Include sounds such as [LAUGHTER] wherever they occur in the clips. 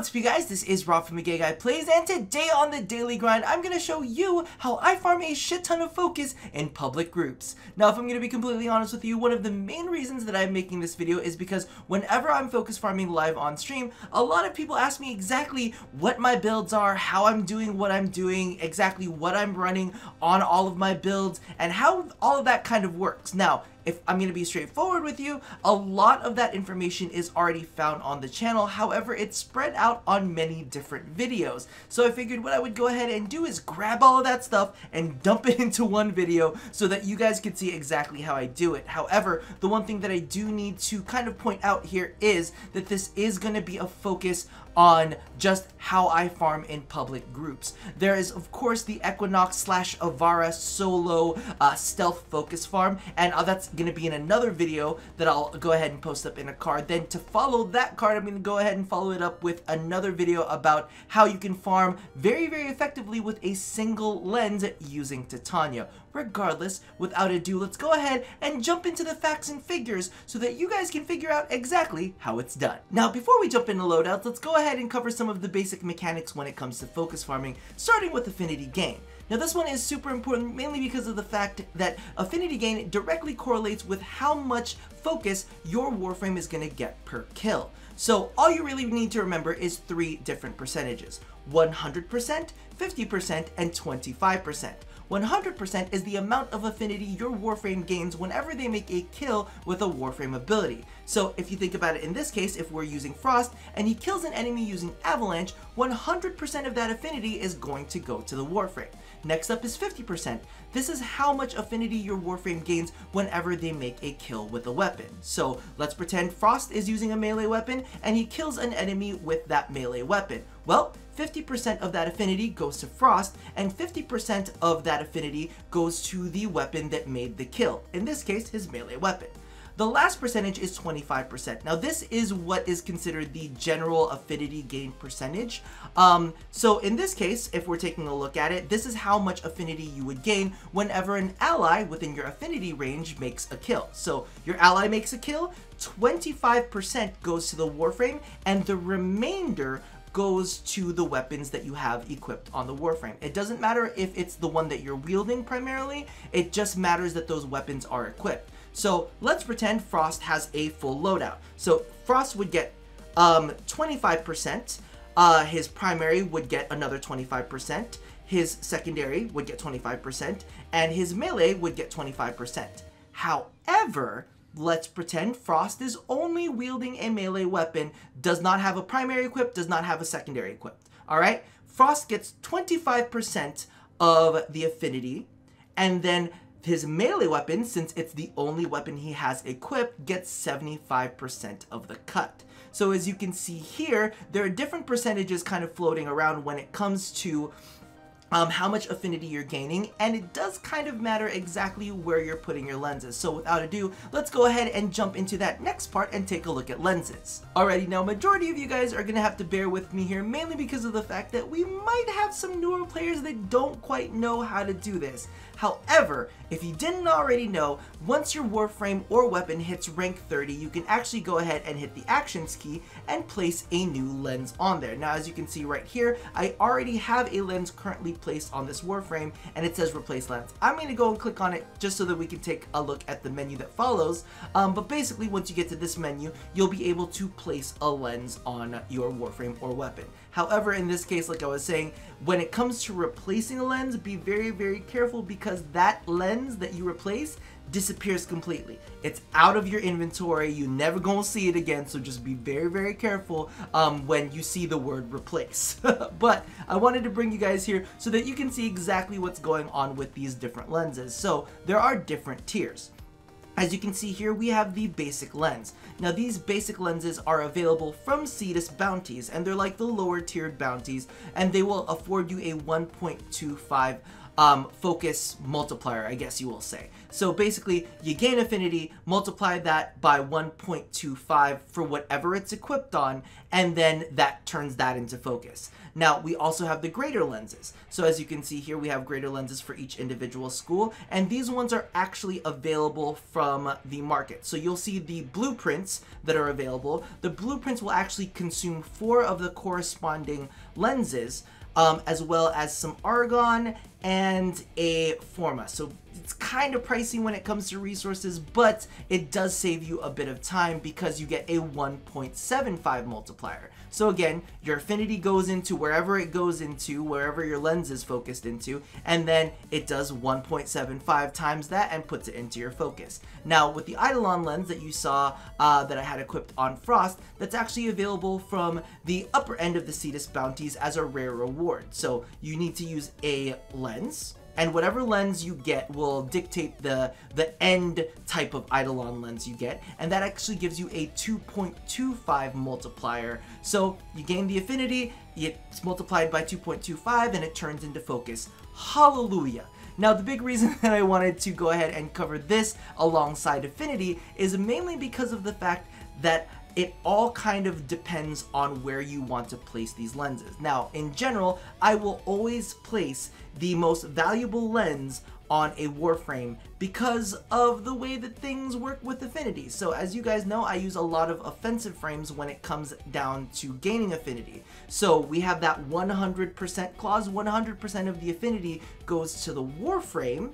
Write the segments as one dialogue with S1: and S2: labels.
S1: What's up you guys, this is Rob from the Gay Guy Plays, and today on the Daily Grind, I'm to show you how I farm a shit ton of focus in public groups. Now, if I'm to be completely honest with you, one of the main reasons that I'm making this video is because whenever I'm focus farming live on stream, a lot of people ask me exactly what my builds are, how I'm doing what I'm doing, exactly what I'm running on all of my builds, and how all of that kind of works. Now, if I'm going to be straightforward with you, a lot of that information is already found on the channel. However, it's spread out on many different videos. So I figured what I would go ahead and do is grab all of that stuff and dump it [LAUGHS] into one video so that you guys can see exactly how I do it. However, the one thing that I do need to kind of point out here is that this is going to be a focus on just how I farm in public groups. There is, of course, the Equinox slash Ivara solo uh, stealth focus farm, and uh, that's going to be in another video that I'll go ahead and post up in a card. Then to follow that card, I'm going to go ahead and follow it up with another video about how you can farm very, very effectively with a single lens using Titania. Regardless, without ado, let's go ahead and jump into the facts and figures so that you guys can figure out exactly how it's done. Now, before we jump into loadouts, let's go ahead and cover some of the basic mechanics when it comes to focus farming, starting with affinity gain. Now this one is super important mainly because of the fact that affinity gain directly correlates with how much focus your Warframe is going to get per kill. So all you really need to remember is three different percentages. 100%, 50%, and 25%. 100% is the amount of affinity your Warframe gains whenever they make a kill with a Warframe ability. So if you think about it in this case, if we're using Frost and he kills an enemy using Avalanche, 100% of that affinity is going to go to the Warframe. Next up is 50%. This is how much affinity your Warframe gains whenever they make a kill with a weapon. So let's pretend Frost is using a melee weapon and he kills an enemy with that melee weapon. Well, 50% of that affinity goes to Frost, and 50% of that affinity goes to the weapon that made the kill, in this case, his melee weapon. The last percentage is 25%. Now this is what is considered the general affinity gain percentage. Um, so in this case, if we're taking a look at it, this is how much affinity you would gain whenever an ally within your affinity range makes a kill. So your ally makes a kill, 25% goes to the Warframe, and the remainder goes to the weapons that you have equipped on the Warframe. It doesn't matter if it's the one that you're wielding primarily, it just matters that those weapons are equipped. So let's pretend Frost has a full loadout. So Frost would get um, 25%, uh, his primary would get another 25%, his secondary would get 25%, and his melee would get 25%. However, let's pretend Frost is only wielding a melee weapon, does not have a primary equipped, does not have a secondary equipped. All right, Frost gets 25% of the affinity, and then his melee weapon, since it's the only weapon he has equipped, gets 75% of the cut. So as you can see here, there are different percentages kind of floating around when it comes to um, how much affinity you're gaining, and it does kind of matter exactly where you're putting your lenses. So without ado, let's go ahead and jump into that next part and take a look at lenses. Alrighty, now majority of you guys are gonna have to bear with me here, mainly because of the fact that we might have some newer players that don't quite know how to do this. However, if you didn't already know, once your Warframe or weapon hits rank 30, you can actually go ahead and hit the Actions key and place a new lens on there. Now, as you can see right here, I already have a lens currently placed on this Warframe, and it says Replace Lens. I'm going to go and click on it just so that we can take a look at the menu that follows, um, but basically once you get to this menu, you'll be able to place a lens on your Warframe or weapon. However, in this case, like I was saying, when it comes to replacing a lens, be very, very careful because that lens that you replace disappears completely. It's out of your inventory. You never gonna see it again. So just be very, very careful um, when you see the word replace. [LAUGHS] but I wanted to bring you guys here so that you can see exactly what's going on with these different lenses. So there are different tiers. As you can see here, we have the basic lens. Now these basic lenses are available from Cetus bounties, and they're like the lower tiered bounties, and they will afford you a 1.25 um, focus multiplier, I guess you will say. So basically, you gain affinity, multiply that by 1.25 for whatever it's equipped on, and then that turns that into focus. Now, we also have the greater lenses. So as you can see here, we have greater lenses for each individual school, and these ones are actually available from the market. So you'll see the blueprints that are available. The blueprints will actually consume four of the corresponding lenses, um, as well as some argon and a forma. So it's kind of pricey when it comes to resources, but it does save you a bit of time because you get a 1.75 multiplier. So again, your affinity goes into wherever it goes into, wherever your lens is focused into, and then it does 1.75 times that and puts it into your focus. Now, with the Eidolon lens that you saw uh, that I had equipped on Frost, that's actually available from the upper end of the Cetus bounties as a rare reward. So you need to use a lens, and whatever lens you get will dictate the the end type of Eidolon lens you get, and that actually gives you a 2.25 multiplier. So you gain the affinity, it's multiplied by 2.25, and it turns into focus. Hallelujah! Now, the big reason [LAUGHS] that I wanted to go ahead and cover this alongside Affinity is mainly because of the fact that it all kind of depends on where you want to place these lenses. Now, in general, I will always place the most valuable lens on a Warframe because of the way that things work with affinity. So as you guys know, I use a lot of offensive frames when it comes down to gaining affinity. So we have that 100% clause, 100% of the affinity goes to the Warframe,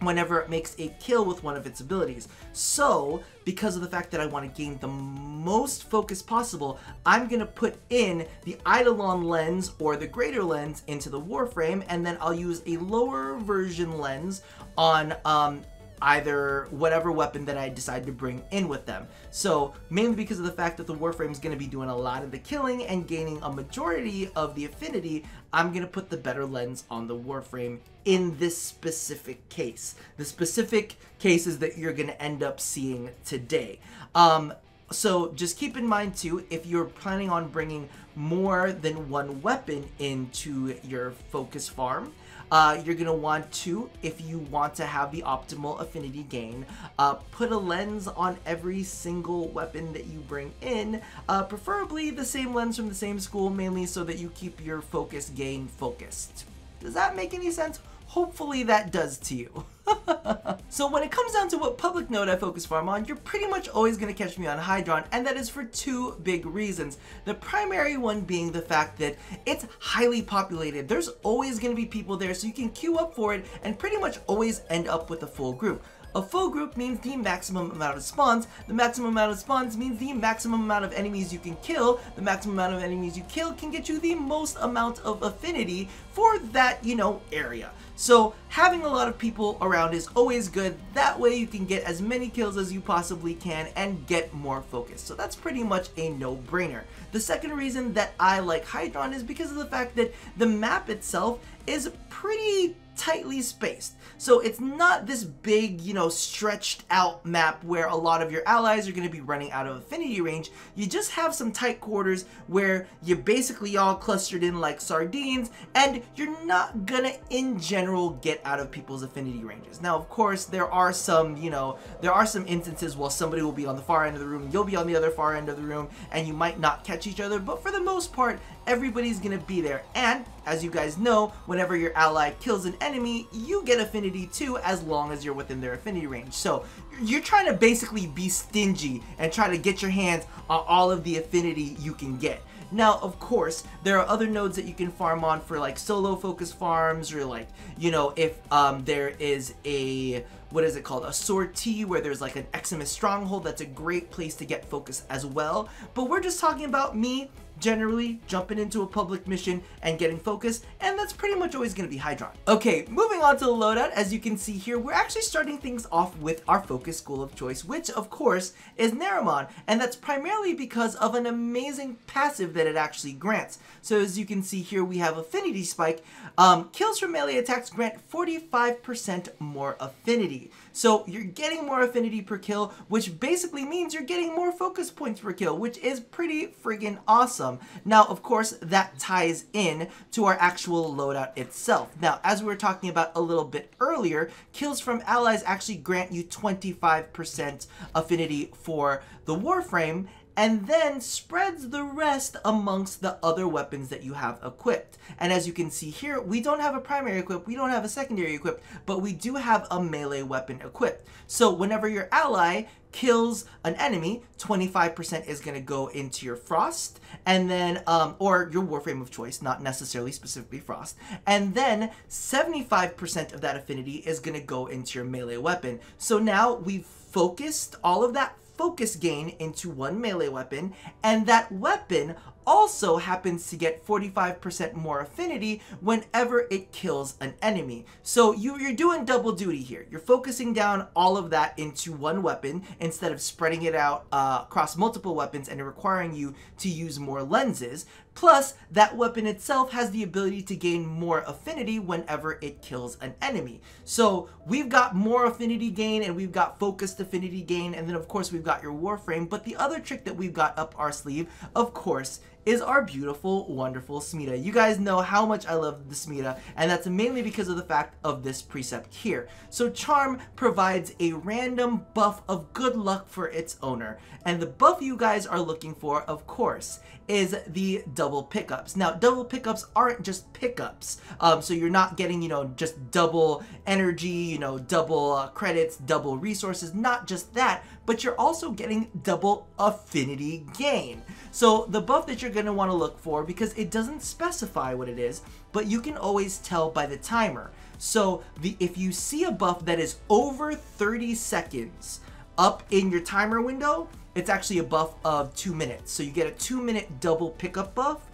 S1: whenever it makes a kill with one of its abilities. So, because of the fact that I want to gain the most focus possible, I'm going to put in the Eidolon lens or the greater lens into the Warframe, and then I'll use a lower version lens on um, either whatever weapon that I decide to bring in with them. So mainly because of the fact that the Warframe is going to be doing a lot of the killing and gaining a majority of the affinity, I'm going to put the better lens on the Warframe in this specific case. The specific cases that you're going to end up seeing today. Um, so just keep in mind too, if you're planning on bringing more than one weapon into your focus farm, uh, you're going to want to, if you want to have the optimal affinity gain, uh, put a lens on every single weapon that you bring in, uh, preferably the same lens from the same school, mainly so that you keep your focus gain focused. Does that make any sense? Hopefully that does to you. [LAUGHS] [LAUGHS] so when it comes down to what public node I focus farm on, you're pretty much always going to catch me on Hydron, and that is for two big reasons. The primary one being the fact that it's highly populated. There's always going to be people there, so you can queue up for it and pretty much always end up with a full group. A full group means the maximum amount of spawns. The maximum amount of spawns means the maximum amount of enemies you can kill. The maximum amount of enemies you kill can get you the most amount of affinity for that, you know, area. So having a lot of people around is always good. That way you can get as many kills as you possibly can and get more focus. So that's pretty much a no-brainer. The second reason that I like Hydron is because of the fact that the map itself is pretty tightly spaced. So it's not this big, you know, stretched out map where a lot of your allies are going to be running out of affinity range. You just have some tight quarters where you're basically all clustered in like sardines and you're not gonna in general get out of people's affinity ranges. Now, of course, there are some, you know, there are some instances where somebody will be on the far end of the room, you'll be on the other far end of the room, and you might not catch each other, but for the most part, everybody's gonna be there. And as you guys know, whenever your ally kills an enemy, you get affinity too as long as you're within their affinity range. So you're trying to basically be stingy and try to get your hands on all of the affinity you can get. Now, of course, there are other nodes that you can farm on for like solo focus farms or like, you know, if um, there is a, what is it called, a sortie where there's like an Eximus stronghold, that's a great place to get focus as well. But we're just talking about me generally jumping into a public mission and getting focus, and that's pretty much always going to be Hydron. Okay, moving on to the loadout, as you can see here, we're actually starting things off with our focus school of choice, which of course is Naramon, and that's primarily because of an amazing passive that it actually grants. So as you can see here, we have Affinity Spike. Um, kills from melee attacks grant 45% more affinity. So you're getting more affinity per kill, which basically means you're getting more focus points per kill, which is pretty friggin' awesome. Now, of course, that ties in to our actual loadout itself. Now, as we were talking about a little bit earlier, kills from allies actually grant you 25% affinity for the Warframe, and then spreads the rest amongst the other weapons that you have equipped. And as you can see here, we don't have a primary equipped, we don't have a secondary equipped, but we do have a melee weapon equipped. So whenever your ally kills an enemy, 25% is going to go into your Frost, and then, um, or your Warframe of choice, not necessarily specifically Frost, and then 75% of that affinity is going to go into your melee weapon. So now we've focused all of that focus gain into one melee weapon, and that weapon also happens to get 45% more affinity whenever it kills an enemy. So you, are doing double duty here. You're focusing down all of that into one weapon instead of spreading it out uh, across multiple weapons and requiring you to use more lenses. Plus, that weapon itself has the ability to gain more affinity whenever it kills an enemy. So we've got more affinity gain and we've got focused affinity gain and then of course we've got your Warframe. But the other trick that we've got up our sleeve, of course, is our beautiful, wonderful Smeeta. You guys know how much I love the Smeeta, and that's mainly because of the fact of this precept here. So Charm provides a random buff of good luck for its owner, and the buff you guys are looking for, of course, is the double pickups. Now, double pickups aren't just pickups, um, so you're not getting, you know, just double energy, you know, double uh, credits, double resources, not just that, but you're also getting double affinity gain. So the buff that you're want to look for, because it doesn't specify what it is, but you can always tell by the timer. So the if you see a buff that is over 30 seconds up in your timer window, it's actually a buff of two minutes. So you get a two minute double pickup buff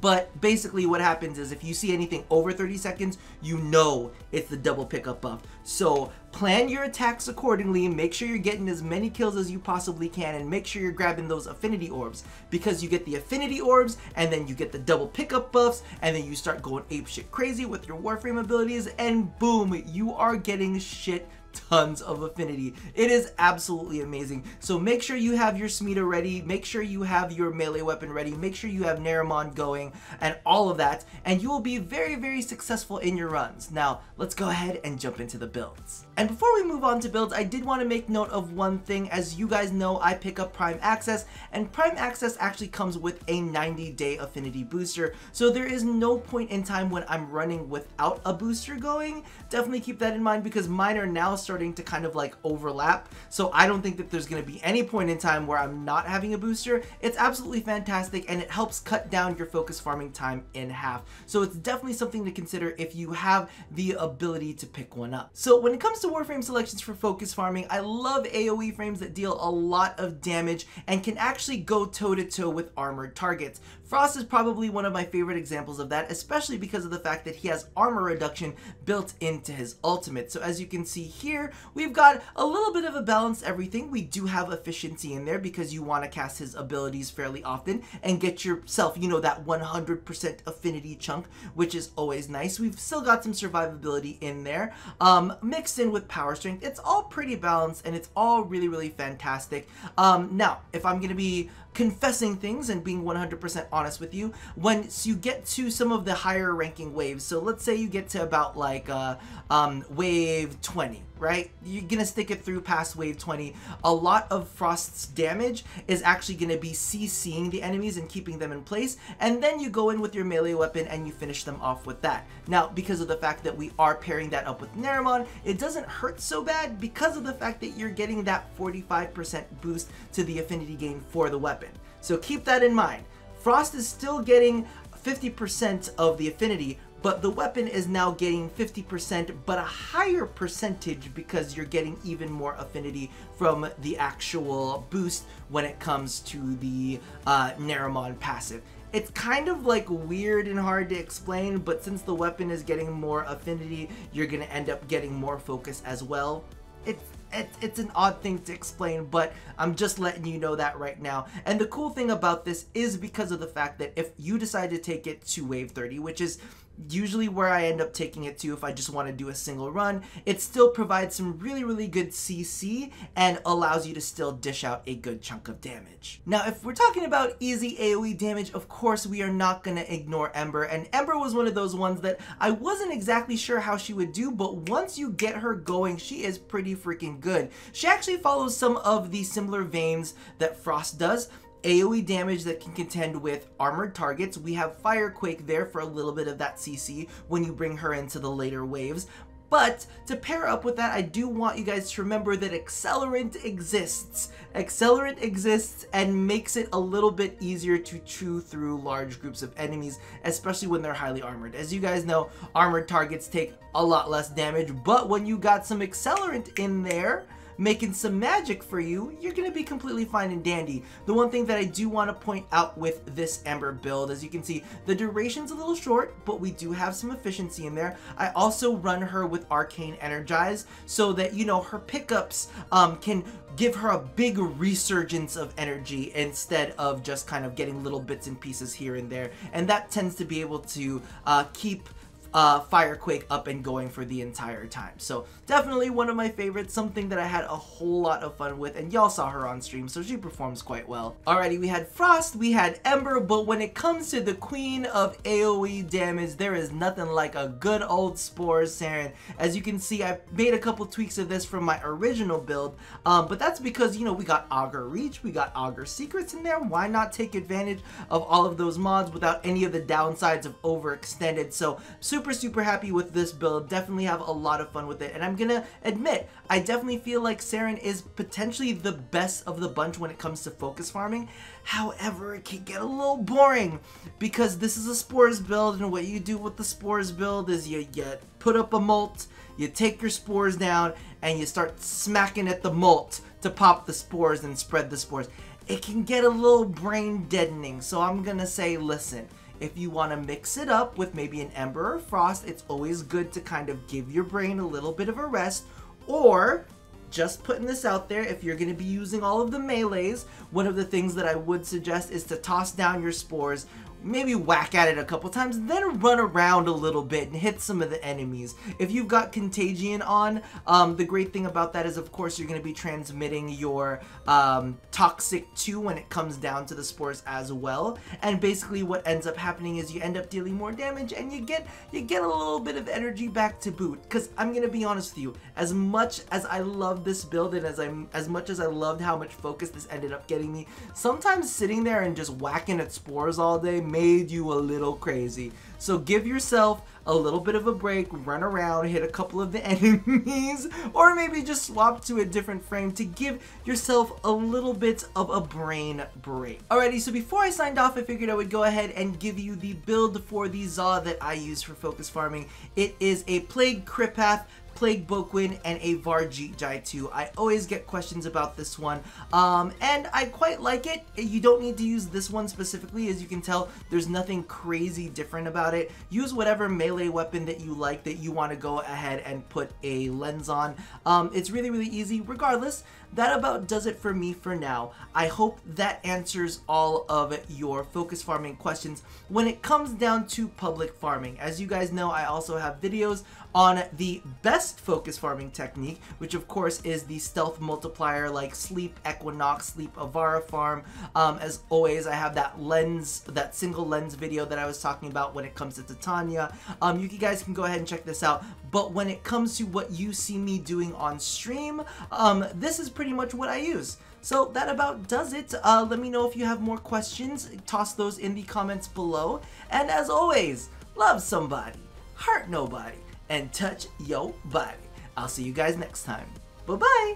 S1: but basically what happens is if you see anything over 30 seconds, you know it's the double pickup buff. So plan your attacks accordingly, make sure you're getting as many kills as you possibly can, and make sure you're grabbing those affinity orbs. Because you get the affinity orbs, and then you get the double pickup buffs, and then you start going apeshit crazy with your Warframe abilities, and boom, you are getting shit tons of affinity. It is absolutely amazing. So make sure you have your Smeeta ready, make sure you have your melee weapon ready, make sure you have Naramon going, and all of that, and you will be very, very successful in your runs. Now, let's go ahead and jump into the builds. And before we move on to builds, I did want to make note of one thing. As you guys know, I pick up Prime Access, and Prime Access actually comes with a 90-day affinity booster, so there is no point in time when I'm running without a booster going. Definitely keep that in mind because mine are now starting to kind of like overlap. So I don't think that there's going to be any point in time where I'm not having a booster. It's absolutely fantastic and it helps cut down your focus farming time in half. So it's definitely something to consider if you have the ability to pick one up. So when it comes to Warframe selections for focus farming, I love AoE frames that deal a lot of damage and can actually go toe to toe with armored targets. Frost is probably one of my favorite examples of that, especially because of the fact that he has armor reduction built into his ultimate. So as you can see here, we've got a little bit of a balance everything. We do have efficiency in there because you want to cast his abilities fairly often and get yourself, you know, that 100% affinity chunk, which is always nice. We've still got some survivability in there, um, mixed in with power strength. It's all pretty balanced and it's all really, really fantastic. Um, now, if I'm going to be confessing things and being 100% honest with you, once you get to some of the higher ranking waves, so let's say you get to about like uh, um, wave 20, right? You're gonna stick it through past wave 20. A lot of Frost's damage is actually gonna be CCing the enemies and keeping them in place, and then you go in with your melee weapon and you finish them off with that. Now, because of the fact that we are pairing that up with Naramon, it doesn't hurt so bad because of the fact that you're getting that 45% boost to the affinity gain for the weapon. So keep that in mind. Frost is still getting 50% of the affinity, but the weapon is now getting 50% but a higher percentage because you're getting even more affinity from the actual boost when it comes to the uh, Naramon passive. It's kind of like weird and hard to explain, but since the weapon is getting more affinity, you're gonna end up getting more focus as well. It's it, it's an odd thing to explain, but I'm just letting you know that right now. And the cool thing about this is because of the fact that if you decide to take it to wave 30, which is usually where I end up taking it to if I just want to do a single run. It still provides some really, really good CC and allows you to still dish out a good chunk of damage. Now, if we're talking about easy AoE damage, of course, we are not going to ignore Ember. And Ember was one of those ones that I wasn't exactly sure how she would do, but once you get her going, she is pretty freaking good. She actually follows some of the similar veins that Frost does, AoE damage that can contend with armored targets. We have Firequake there for a little bit of that CC when you bring her into the later waves. But to pair up with that, I do want you guys to remember that Accelerant exists. Accelerant exists and makes it a little bit easier to chew through large groups of enemies, especially when they're highly armored. As you guys know, armored targets take a lot less damage, but when you got some Accelerant in there, making some magic for you, you're going to be completely fine and dandy. The one thing that I do want to point out with this Ember build, as you can see, the duration's a little short, but we do have some efficiency in there. I also run her with Arcane Energize so that, you know, her pickups um, can give her a big resurgence of energy instead of just kind of getting little bits and pieces here and there. And that tends to be able to uh, keep uh, Firequake up and going for the entire time. So definitely one of my favorites, something that I had a whole lot of fun with, and y'all saw her on stream, so she performs quite well. Alrighty, we had Frost, we had Ember, but when it comes to the queen of AoE damage, there is nothing like a good old Spores Saryn. As you can see, I made a couple tweaks of this from my original build, um, but that's because, you know, we got Augur Reach, we got Augur Secrets in there, why not take advantage of all of those mods without any of the downsides of overextended, so super super, super happy with this build. Definitely have a lot of fun with it. And I'm gonna admit, I definitely feel like Saryn is potentially the best of the bunch when it comes to focus farming. However, it can get a little boring because this is a spores build and what you do with the spores build is you, you put up a molt, you take your spores down, and you start smacking at the molt to pop the spores and spread the spores. It can get a little brain deadening, so I'm gonna say, listen, if you want to mix it up with maybe an Ember or Frost, it's always good to kind of give your brain a little bit of a rest. Or, just putting this out there, if you're going to be using all of the melees, one of the things that I would suggest is to toss down your spores maybe whack at it a couple times, then run around a little bit and hit some of the enemies. If you've got Contagion on, um, the great thing about that is, of course, you're going to be transmitting your um, Toxic 2 when it comes down to the spores as well. And basically what ends up happening is you end up dealing more damage and you get you get a little bit of energy back to boot. Because I'm going to be honest with you, as much as I love this build and as, I'm, as much as I loved how much focus this ended up getting me, sometimes sitting there and just whacking at spores all day made you a little crazy. So give yourself a little bit of a break, run around, hit a couple of the [LAUGHS] enemies, or maybe just swap to a different frame to give yourself a little bit of a brain break. Alrighty, so before I signed off, I figured I would go ahead and give you the build for the Zaw that I use for focus farming. It is a Plague Kripath Plague Bokwin, and a Vargeet 2. I always get questions about this one, um, and I quite like it. You don't need to use this one specifically. As you can tell, there's nothing crazy different about it. Use whatever melee weapon that you like that you want to go ahead and put a lens on. Um, it's really, really easy regardless that about does it for me for now. I hope that answers all of your focus farming questions when it comes down to public farming. As you guys know, I also have videos on the best focus farming technique, which of course is the stealth multiplier like Sleep Equinox, Sleep Ivara Farm. Um, as always, I have that lens, that single lens video that I was talking about when it comes to Titania. Um, you guys can go ahead and check this out. But when it comes to what you see me doing on stream, um, this is pretty much what I use. So that about does it. Uh, let me know if you have more questions. Toss those in the comments below. And as always, love somebody, hurt nobody, and touch your body. I'll see you guys next time. Bye-bye.